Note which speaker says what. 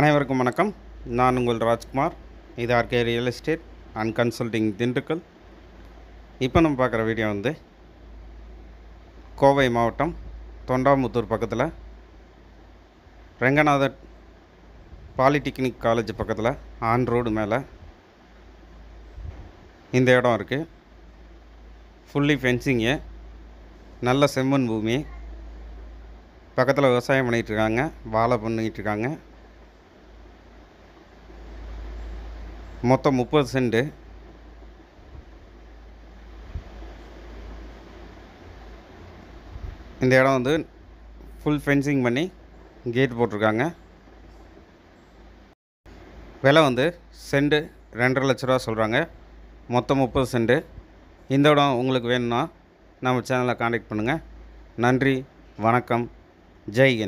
Speaker 1: அனைவருக்கும் வணக்கம். நான் உங்கள் ராஜ்குமார். இது RK real estate and consulting Dindigul. இப்போ நம்ம பார்க்குற வீடியோ வந்து கோவை மாவட்டம் தொண்டாமுத்தூர் பக்கத்தில் ரெங்கநாதர் பாலிடெக்னிக் காலேஜ் பக்கத்தில் ஆன் ரோடு மேலே இந்த இடம் இருக்குது ஃபுல்லி ஃபென்சிங்கு நல்ல செம்மண் பூமி. பக்கத்தில் விவசாயம் பண்ணிகிட்டு இருக்காங்க வாழை பண்ணிக்கிட்டு இருக்காங்க. மொத்தம் முப்பது சென்டு. இந்த இடம் வந்து ஃபுல் ஃபென்சிங் பண்ணி கேட் போட்டிருக்காங்க. விலை வந்து செண்டு ரெண்டரை லட்ச ரூபா சொல்கிறாங்க மொத்தம் முப்பது செண்டு இந்த இடம் உங்களுக்கு வேணும்னா நம்ம சேனலை காண்டாக்ட் பண்ணுங்கள் நன்றி வணக்கம் ஜெய்